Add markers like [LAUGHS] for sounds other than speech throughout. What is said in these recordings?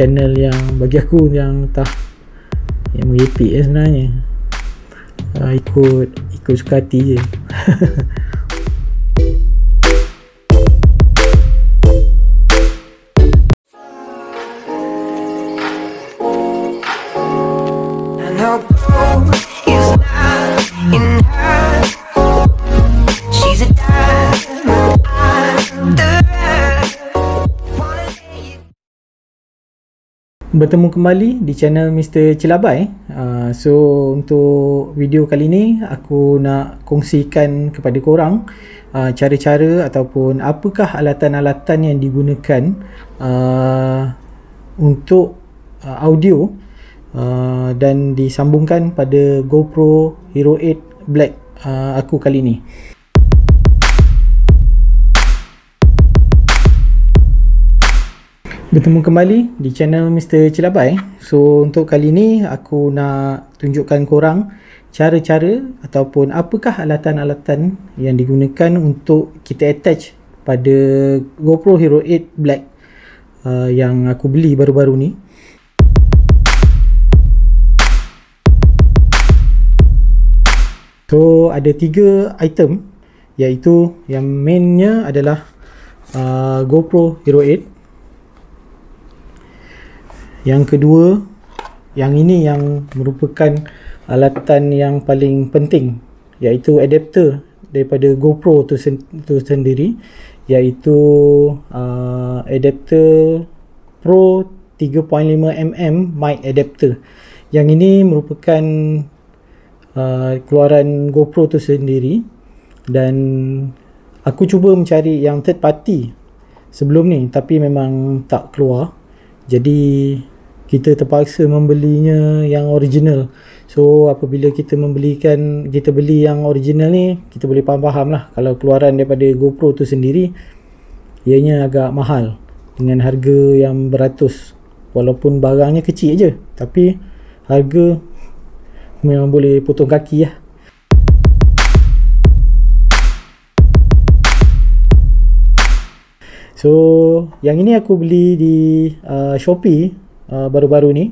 channel yang bagi aku yang tak yang merepek eh sebenarnya. Uh, ikut ikut suka hati je [LAUGHS] bertemu kembali di channel Mr. Celabai uh, so untuk video kali ni aku nak kongsikan kepada korang uh, cara-cara ataupun apakah alatan-alatan yang digunakan uh, untuk uh, audio uh, dan disambungkan pada GoPro Hero 8 Black uh, aku kali ni Bertemu kembali di channel Mr. Celabai. So untuk kali ni aku nak tunjukkan korang cara-cara ataupun apakah alatan-alatan yang digunakan untuk kita attach pada GoPro Hero 8 Black uh, yang aku beli baru-baru ni. So ada tiga item iaitu yang mainnya adalah uh, GoPro Hero 8 yang kedua yang ini yang merupakan alatan yang paling penting iaitu adapter daripada GoPro tu, sen- tu sendiri iaitu uh, adapter Pro 3.5mm mic adapter yang ini merupakan uh, keluaran GoPro tu sendiri dan aku cuba mencari yang third party sebelum ni tapi memang tak keluar. Jadi kita terpaksa membelinya yang original. So apabila kita membelikan kita beli yang original ni kita boleh faham-faham lah. Kalau keluaran daripada GoPro tu sendiri ianya agak mahal. Dengan harga yang beratus. Walaupun barangnya kecil je. Tapi harga memang boleh potong kaki lah. So yang ini aku beli di uh, Shopee uh, baru-baru ni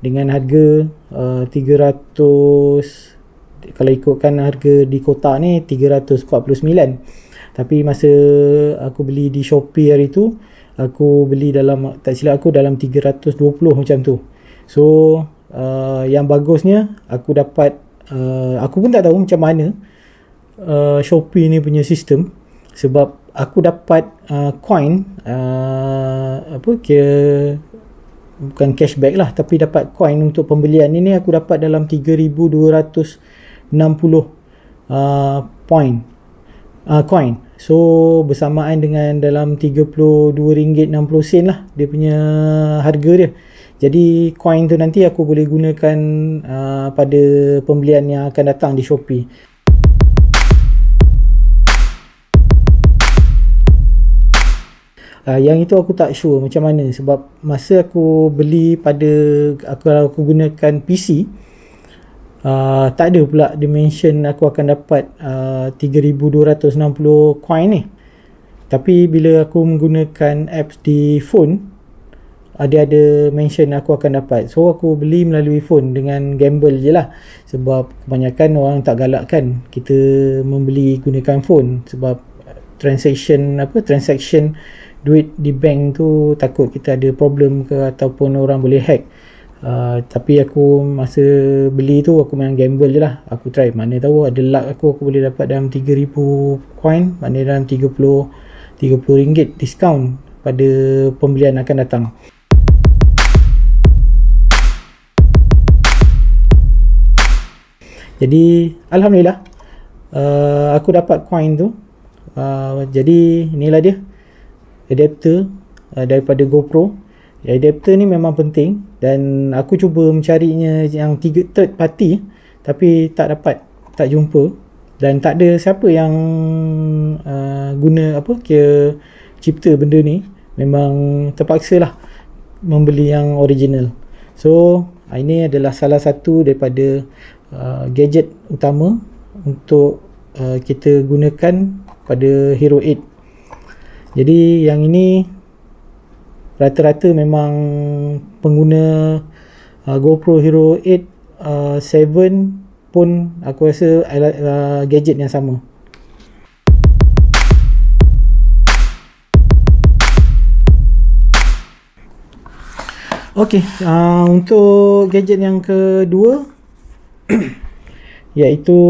dengan harga uh, 300 kalau ikutkan harga di kota ni 349 tapi masa aku beli di Shopee hari tu aku beli dalam tak silap aku dalam 320 macam tu. So uh, yang bagusnya aku dapat uh, aku pun tak tahu macam mana uh, Shopee ni punya sistem. Sebab aku dapat uh, coin uh, apa kira bukan cashback lah tapi dapat coin untuk pembelian ini aku dapat dalam 3260 uh, point uh, coin. So bersamaan dengan dalam RM32.60 lah dia punya harga dia. Jadi coin tu nanti aku boleh gunakan uh, pada pembelian yang akan datang di Shopee Uh, yang itu aku tak sure macam mana sebab masa aku beli pada aku kalau aku gunakan PC uh, tak ada pula dimension aku akan dapat uh, 3260 coin ni. Tapi bila aku menggunakan apps di phone ada ada mention aku akan dapat. So aku beli melalui phone dengan gamble je lah. Sebab kebanyakan orang tak galakkan kita membeli gunakan phone sebab transaction apa transaction duit di bank tu takut kita ada problem ke ataupun orang boleh hack. Uh, tapi aku masa beli tu aku main gamble je lah. Aku try mana tahu ada luck aku aku boleh dapat dalam 3000 coin mana dalam 30 30 ringgit discount pada pembelian akan datang. Jadi Alhamdulillah uh, aku dapat coin tu. Uh, jadi inilah dia adapter uh, daripada GoPro. Adapter ni memang penting dan aku cuba mencarinya yang tiga third party tapi tak dapat, tak jumpa dan tak ada siapa yang uh, guna apa kira cipta benda ni. Memang terpaksa lah membeli yang original. So, ini adalah salah satu daripada uh, gadget utama untuk uh, kita gunakan pada Hero 8 jadi yang ini rata-rata memang pengguna uh, GoPro Hero 8 uh, 7 pun aku rasa uh, gadget yang sama Okey, uh, untuk gadget yang kedua [CLEARS THROAT] iaitu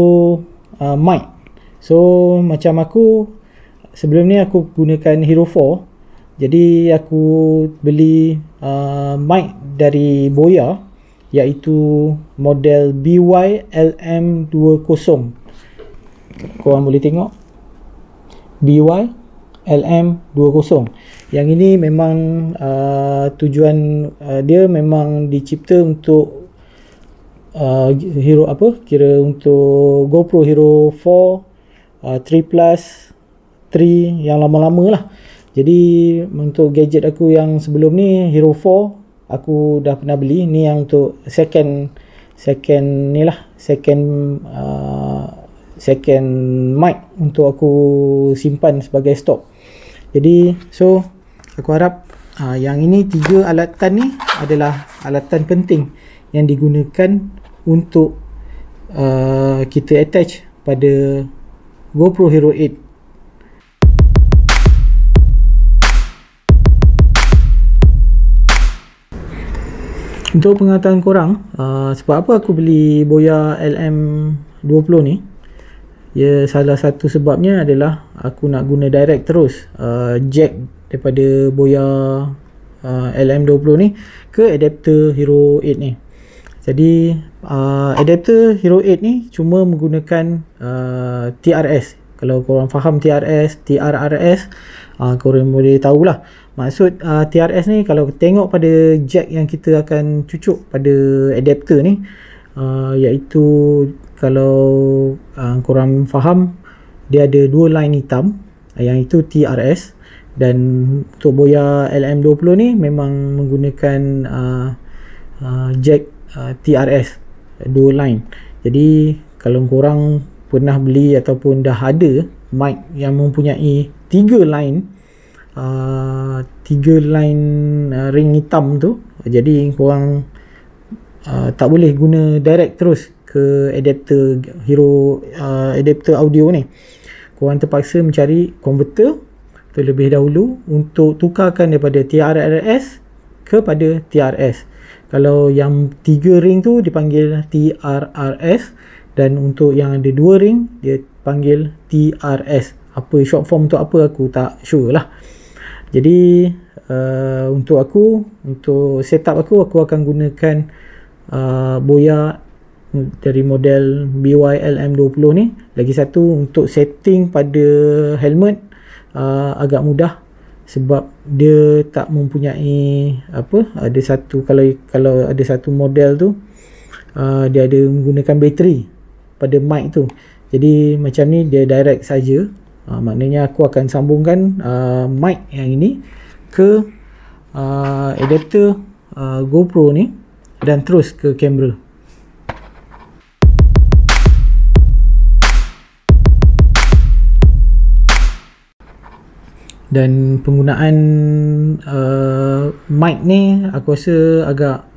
uh, mic. So macam aku sebelum ni aku gunakan Hero 4. Jadi aku beli uh, mic dari Boya iaitu model BY LM20. Korang boleh tengok. BY LM20 yang ini memang uh, tujuan uh, dia memang dicipta untuk uh, hero apa kira untuk GoPro Hero 4 uh, 3 plus 3 yang lama-lama lah jadi untuk gadget aku yang sebelum ni Hero 4 aku dah pernah beli. Ni yang untuk second second ni lah second uh, second mic untuk aku simpan sebagai stok jadi so aku harap uh, yang ini tiga alatan ni adalah alatan penting yang digunakan untuk uh, kita attach pada GoPro Hero 8 Untuk pengetahuan korang, uh, sebab apa aku beli Boya LM20 ni? Ya salah satu sebabnya adalah aku nak guna direct terus uh, jack daripada Boya uh, LM20 ni ke adapter Hero 8 ni. Jadi uh, adapter Hero 8 ni cuma menggunakan uh, TRS. Kalau korang faham TRS, TRRS, uh, korang boleh tahulah. Maksud uh, TRS ni kalau tengok pada jack yang kita akan cucuk pada adapter ni uh, iaitu kalau uh, korang faham dia ada dua line hitam yang itu TRS dan untuk boya LM20 ni memang menggunakan uh, uh, jack uh, TRS dua line jadi kalau korang pernah beli ataupun dah ada mic yang mempunyai tiga line uh, tiga line uh, ring hitam tu jadi korang uh, tak boleh guna direct terus ke adapter hero uh, adapter audio ni. Korang terpaksa mencari converter terlebih dahulu untuk tukarkan daripada TRRS kepada TRS kalau yang tiga ring tu dipanggil TRRS dan untuk yang ada dua ring dia panggil TRS apa short form tu apa aku tak sure lah. Jadi uh, untuk aku untuk setup aku aku akan gunakan uh, boya dari model BYLM20 ni. Lagi satu untuk setting pada helmet uh, agak mudah sebab dia tak mempunyai apa ada satu kalau kalau ada satu model tu uh, dia ada menggunakan bateri pada mic tu. Jadi macam ni dia direct saja. Uh, maknanya aku akan sambungkan uh, mic yang ini ke uh, adapter uh, GoPro ni dan terus ke kamera. Dan penggunaan uh, mic ni aku rasa agak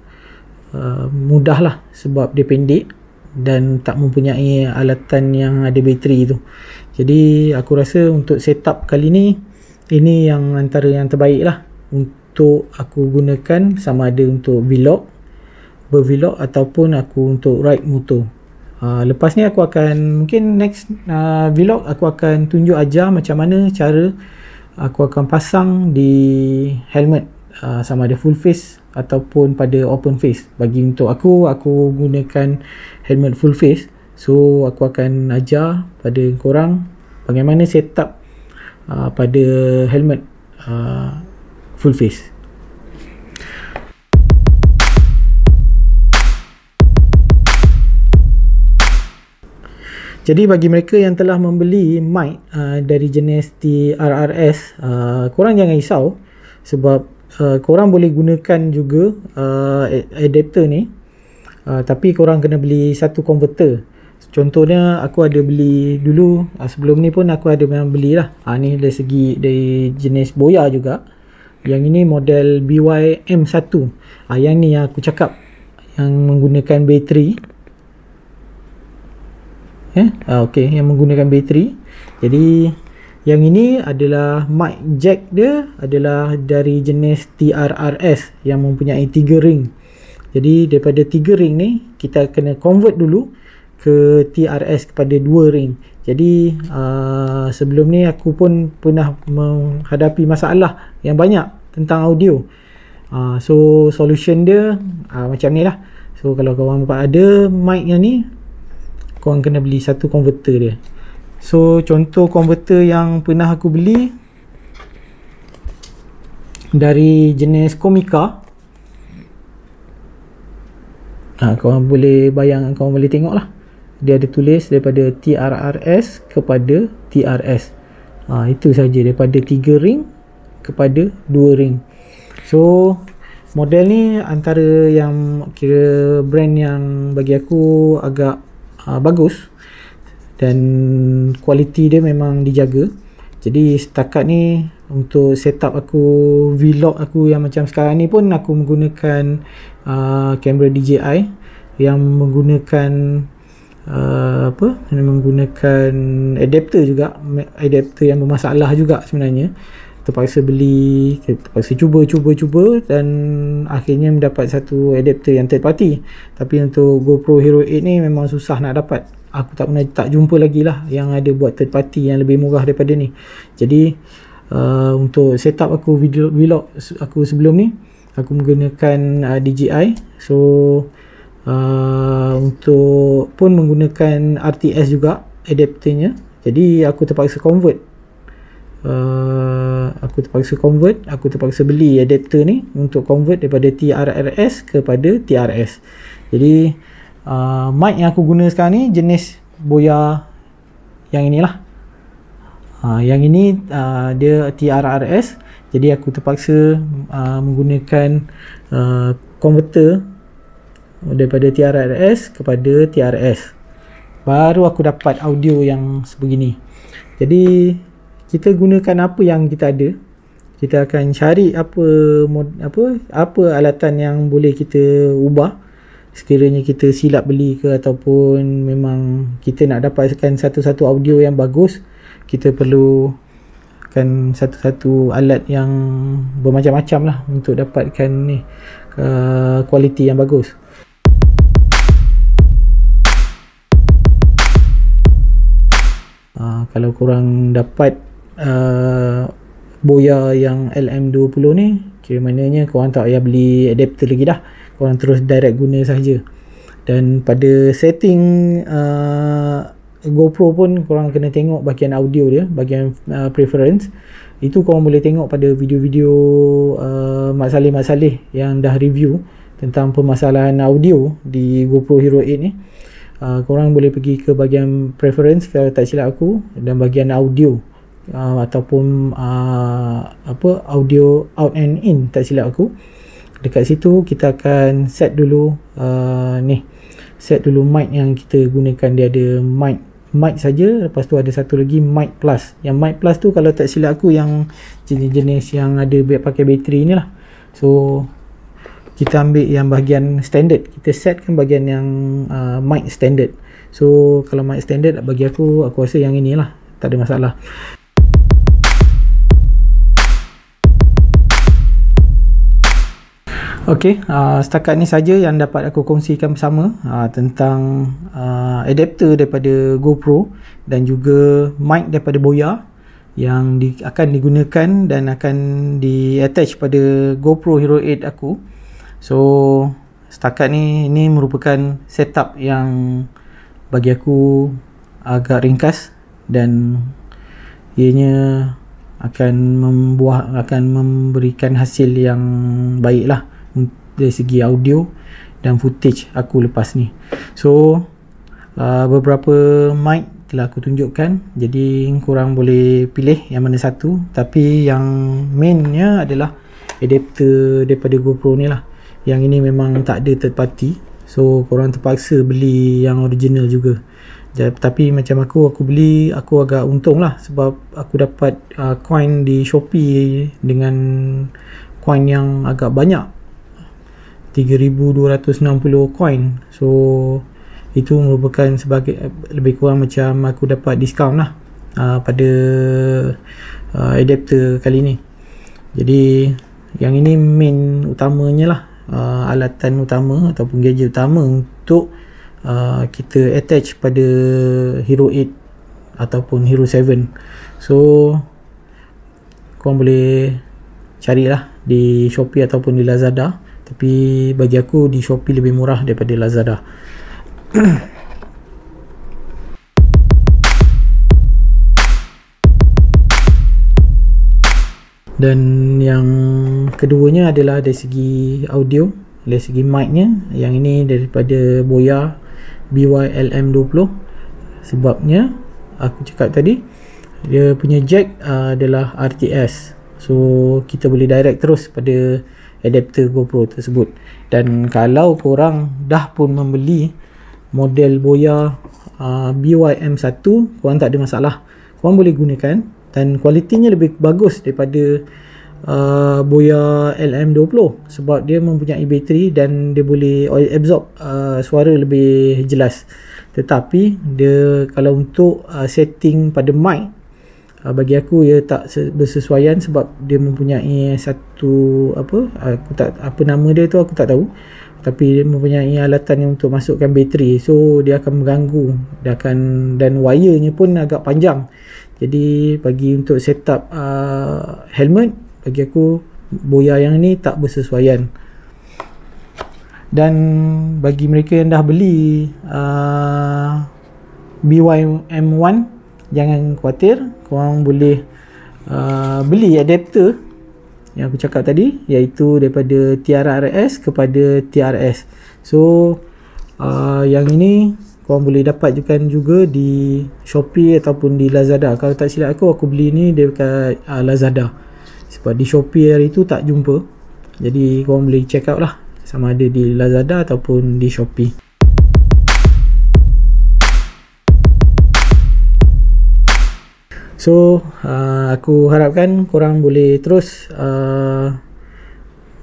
uh, mudah lah sebab dia pendek dan tak mempunyai alatan yang ada bateri tu. Jadi aku rasa untuk setup kali ni ini yang antara yang terbaik lah untuk aku gunakan. Sama ada untuk vlog bervlog ataupun aku untuk ride motor. Uh, lepas ni aku akan mungkin next uh, vlog aku akan tunjuk ajar macam mana cara aku akan pasang di helmet. Uh, sama ada full face ataupun pada open face. Bagi untuk aku aku gunakan helmet full face. So aku akan ajar pada korang bagaimana setup uh, pada helmet uh, full face. Jadi bagi mereka yang telah membeli mic uh, dari jenis TRRS, uh, korang jangan risau sebab uh, korang boleh gunakan juga uh, adapter ni uh, tapi korang kena beli satu converter. Contohnya aku ada beli dulu uh, sebelum ni pun aku ada memang beli lah. Uh, ni dari segi dari jenis boya juga. yang ini model BYM1 ah, yang ni yang aku cakap yang menggunakan bateri eh ah, ok yang menggunakan bateri jadi yang ini adalah mic jack dia adalah dari jenis TRRS yang mempunyai 3 ring jadi daripada 3 ring ni kita kena convert dulu ke TRS kepada 2 ring jadi uh, sebelum ni aku pun pernah menghadapi masalah yang banyak tentang audio. Uh, so solution dia uh, macam ni lah. So kalau korang ada mic yang ni, korang kena beli satu converter dia. So contoh converter yang pernah aku beli dari jenis Komika. Ha, korang boleh bayang, korang boleh tengok lah dia ada tulis daripada TRRS kepada TRS ha, itu saja. Daripada 3 ring kepada 2 ring. So model ni antara yang kira brand yang bagi aku agak uh, bagus dan kualiti dia memang dijaga. Jadi setakat ni untuk setup aku vlog aku yang macam sekarang ni pun aku menggunakan uh, kamera DJI yang menggunakan uh, apa? Menggunakan adapter juga. Adapter yang bermasalah juga sebenarnya. Terpaksa beli terpaksa cuba cuba cuba dan akhirnya mendapat satu adapter yang third party. Tapi untuk GoPro Hero 8 ni memang susah nak dapat aku tak pernah tak jumpa lagi lah yang ada buat third party yang lebih murah daripada ni. Jadi uh, untuk setup aku video vlog aku sebelum ni aku menggunakan uh, DJI so uh, untuk pun menggunakan RTS juga adapternya. Jadi aku terpaksa convert. Uh, aku terpaksa convert aku terpaksa beli adapter ni untuk convert daripada TRRS kepada TRS jadi uh, mic yang aku guna sekarang ni jenis Boya yang inilah. Uh, yang ini uh, dia TRRS jadi aku terpaksa uh, menggunakan uh, converter daripada TRRS kepada TRS baru aku dapat audio yang sebegini. Jadi kita gunakan apa yang kita ada. Kita akan cari apa apa apa alatan yang boleh kita ubah sekiranya kita silap beli ke ataupun memang kita nak dapatkan satu-satu audio yang bagus kita perlu kan satu-satu alat yang bermacam-macam lah untuk dapatkan ni uh, kualiti yang bagus. Uh, kalau korang dapat uh, boya yang LM20 ni kira maknanya korang tak payah beli adapter lagi dah korang terus direct guna saja dan pada setting uh, GoPro pun korang kena tengok bahagian audio dia bahagian uh, preference. Itu korang boleh tengok pada video-video uh, Mak Saleh-Mak Saleh yang dah review tentang permasalahan audio di GoPro Hero 8 ni. Uh, korang boleh pergi ke bahagian preference kalau tak silap aku dan bahagian audio uh, ataupun uh, apa audio out and in tak silap aku dekat situ kita akan set dulu uh, ni set dulu mic yang kita gunakan. Dia ada mic mic saja lepas tu ada satu lagi mic plus. Yang mic plus tu kalau tak silap aku yang jenis-jenis yang ada pakai bateri ni lah. So kita ambil yang bahagian standard. Kita setkan bahagian yang uh, mic standard. So kalau mic standard bagi aku aku rasa yang inilah. Tak ada masalah Okey, uh, setakat ni saja yang dapat aku kongsikan bersama uh, tentang uh, adapter daripada GoPro dan juga mic daripada Boya yang di, akan digunakan dan akan di attach pada GoPro Hero 8 aku. So setakat ni ini merupakan setup yang bagi aku agak ringkas dan ianya akan membuah akan memberikan hasil yang baik lah dari segi audio dan footage aku lepas ni. So uh, beberapa mic telah aku tunjukkan. Jadi korang boleh pilih yang mana satu. Tapi yang mainnya adalah adapter daripada GoPro ni lah. Yang ini memang tak ada third party. So korang terpaksa beli yang original juga. Tapi macam aku aku beli aku agak untung lah. Sebab aku dapat uh, coin di Shopee dengan coin yang agak banyak 3260 coin. So itu merupakan sebagai lebih kurang macam aku dapat diskaun lah uh, pada uh, adapter kali ni. Jadi yang ini main utamanya lah uh, alatan utama ataupun gadget utama untuk uh, kita attach pada Hero 8 ataupun Hero 7 so korang boleh carilah di Shopee ataupun di Lazada tapi bagi aku di Shopee lebih murah daripada Lazada. [CLEARS THROAT] Dan yang keduanya adalah dari segi audio dari segi mic-nya. Yang ini daripada Boya BYLM20 sebabnya aku cakap tadi dia punya jack uh, adalah RTS so kita boleh direct terus pada adapter GoPro tersebut. Dan kalau korang dah pun membeli model Boya uh, BYM1 korang tak ada masalah. Korang boleh gunakan dan kualitinya lebih bagus daripada uh, Boya LM20 sebab dia mempunyai bateri dan dia boleh absorb uh, suara lebih jelas. Tetapi dia kalau untuk uh, setting pada mic uh, bagi aku ia tak bersesuaian sebab dia mempunyai satu apa aku tak apa nama dia tu aku tak tahu. Tapi dia mempunyai alatan yang untuk masukkan bateri. So dia akan mengganggu. Dia akan dan wirenya pun agak panjang. Jadi bagi untuk setup uh, helmet bagi aku boya yang ni tak bersesuaian. Dan bagi mereka yang dah beli uh, BYM1 jangan khawatir korang boleh uh, beli adapter yang aku cakap tadi iaitu daripada TRRS kepada TRS so uh, yang ini korang boleh dapatkan juga di Shopee ataupun di Lazada. Kalau tak silap aku aku beli ni dekat uh, Lazada. Sebab di Shopee hari tu tak jumpa. Jadi korang boleh check out lah. Sama ada di Lazada ataupun di Shopee so uh, aku harapkan korang boleh terus uh,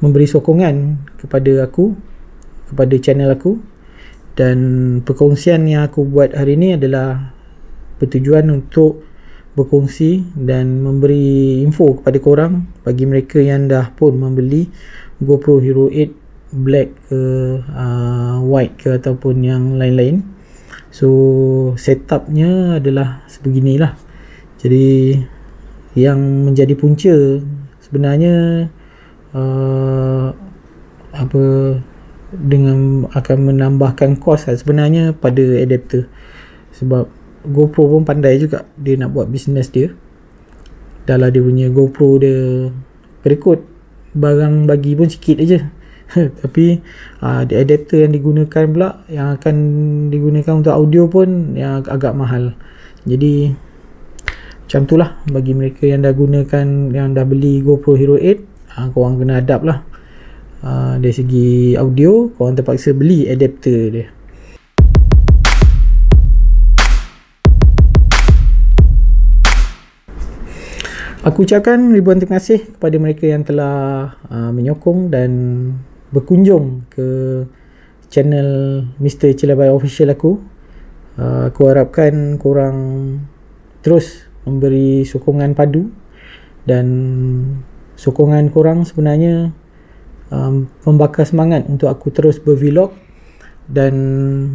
memberi sokongan kepada aku kepada channel aku. Dan perkongsian yang aku buat hari ini adalah bertujuan untuk berkongsi dan memberi info kepada korang bagi mereka yang dah pun membeli GoPro Hero 8 black ke uh, white ke ataupun yang lain-lain. So setupnya adalah sebeginilah jadi yang menjadi punca sebenarnya uh, apa dengan akan menambahkan kos lah sebenarnya pada adapter sebab GoPro pun pandai juga dia nak buat bisnes dia. Dah lah dia punya GoPro dia berikut barang bagi pun sikit aja [LAUGHS] tapi uh, adapter yang digunakan pula yang akan digunakan untuk audio pun yang agak mahal. Jadi macam tu lah bagi mereka yang dah gunakan yang dah beli GoPro Hero 8 uh, korang kena adapt lah uh, dari segi audio korang terpaksa beli adapter dia Aku ucapkan ribuan terima kasih kepada mereka yang telah uh, menyokong dan berkunjung ke channel Mr. Cilabai Official aku. Uh, aku harapkan korang terus memberi sokongan padu dan sokongan korang sebenarnya um, membakar semangat untuk aku terus bervlog dan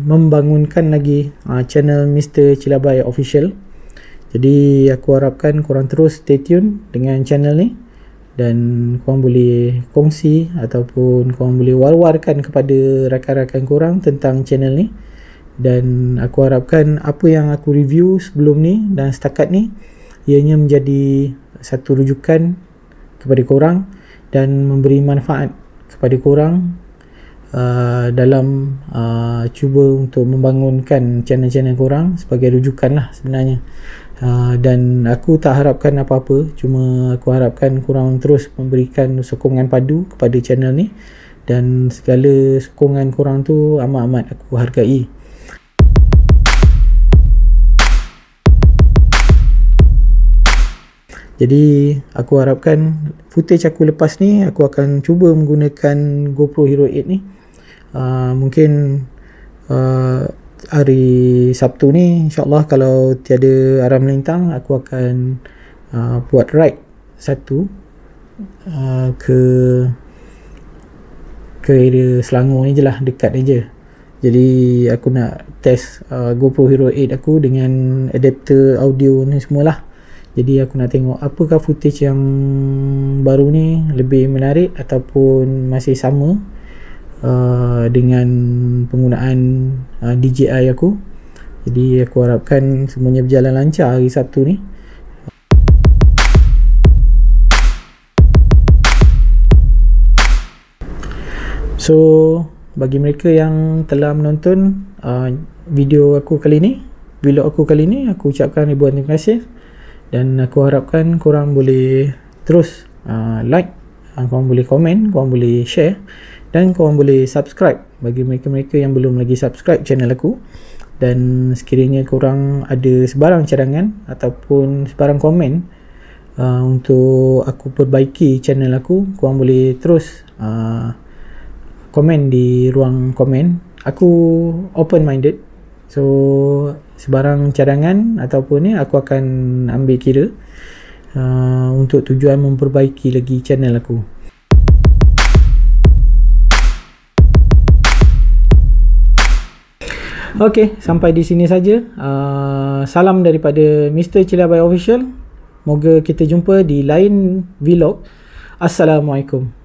membangunkan lagi uh, channel Mr. Cilabai Official. Jadi aku harapkan korang terus stay tune dengan channel ni dan korang boleh kongsi ataupun korang boleh war-warkan kepada rakan-rakan korang tentang channel ni dan aku harapkan apa yang aku review sebelum ni dan setakat ni ianya menjadi satu rujukan kepada korang dan memberi manfaat kepada korang uh, dalam uh, cuba untuk membangunkan channel-channel korang sebagai rujukan lah sebenarnya. Uh, dan aku tak harapkan apa-apa cuma aku harapkan korang terus memberikan sokongan padu kepada channel ni dan segala sokongan korang tu amat-amat aku hargai jadi aku harapkan footage aku lepas ni aku akan cuba menggunakan GoPro Hero 8 ni. Uh, mungkin uh, hari Sabtu ni insyaAllah kalau tiada arah melintang aku akan uh, buat ride satu uh, ke ke area Selangor ni je lah dekat ni je. Jadi aku nak test uh, GoPro Hero 8 aku dengan adapter audio ni semualah jadi aku nak tengok apakah footage yang baru ni lebih menarik ataupun masih sama uh, dengan penggunaan uh, DJI aku. Jadi aku harapkan semuanya berjalan lancar hari Sabtu ni. So bagi mereka yang telah menonton uh, video aku kali ni, vlog aku kali ni, aku ucapkan ribuan terima kasih dan aku harapkan korang boleh terus uh, like uh, korang boleh komen korang boleh share dan korang boleh subscribe bagi mereka-mereka yang belum lagi subscribe channel aku. Dan sekiranya korang ada sebarang cadangan ataupun sebarang komen uh, untuk aku perbaiki channel aku korang boleh terus uh, komen di ruang komen. Aku open minded so sebarang cadangan ataupun ni aku akan ambil kira uh, untuk tujuan memperbaiki lagi channel aku Okey, sampai di sini saja. Uh, salam daripada Mr. Cilabai Official. Moga kita jumpa di lain vlog. Assalamualaikum.